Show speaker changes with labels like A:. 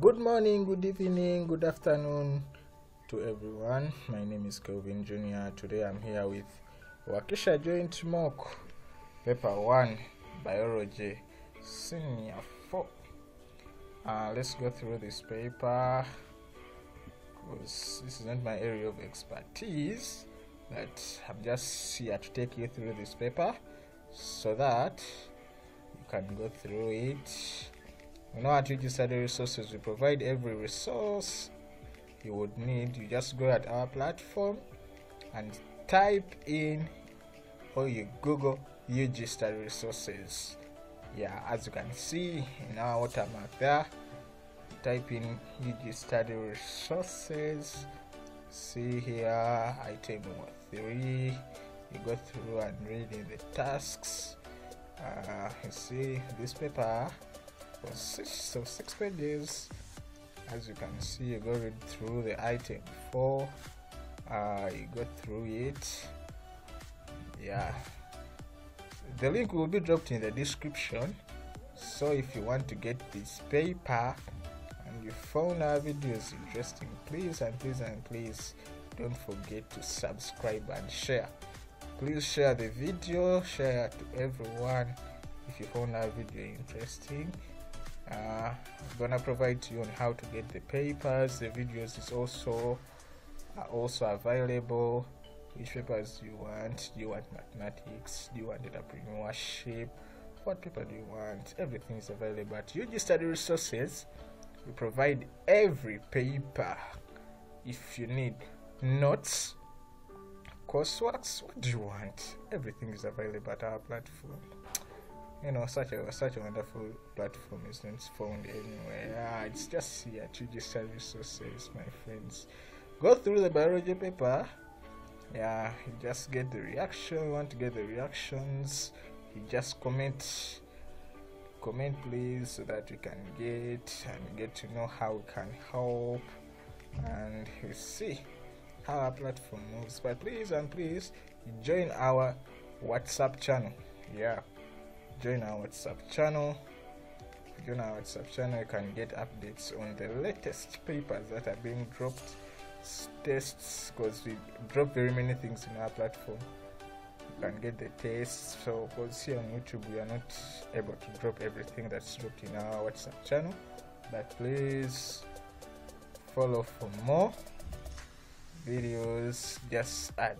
A: Good morning, good evening, good afternoon to everyone. My name is Kelvin Jr. Today I'm here with Wakissha Joint Mock, Paper 1, Biology, Senior 4. Uh, let's go through this paper because this is not my area of expertise, but I'm just here to take you through this paper so that you can go through it you know at UG Study Resources we provide. Every resource you would need you just go at our platform and type in or you google UG Study Resources. Yeah as you can see in our watermark there type in UG Study Resources. See here item 3 you go through and read in the tasks. Uh, you see this paper for six so six pages as you can see you go read through the item 4 uh, you go through it. Yeah. The link will be dropped in the description. So if you want to get this paper and you found our videos interesting please and please and please don't forget to subscribe and share. Please share the video share to everyone if you found our video interesting uh, gonna provide you on how to get the papers. The videos is also are also available. Which papers you want? Do you want mathematics? Do you want entrepreneurship? What paper do you want? Everything is available. At UG Study Resources. We provide every paper. If you need notes courseworks what do you want? Everything is available at our platform you know such a such a wonderful platform is not found anywhere. Yeah, it's just here. To just resources my friends. Go through the biology paper. Yeah you just get the reaction you want to get the reactions. You just comment comment please so that we can get and get to know how we can help. And you see how our platform moves. But please and please join our whatsapp channel. Yeah join our whatsapp channel. Join our whatsapp channel you can get updates on the latest papers that are being dropped tests because we drop very many things in our platform. You can get the tests. So because here on youtube we are not able to drop everything that's dropped in our whatsapp channel. But please follow for more videos. Just add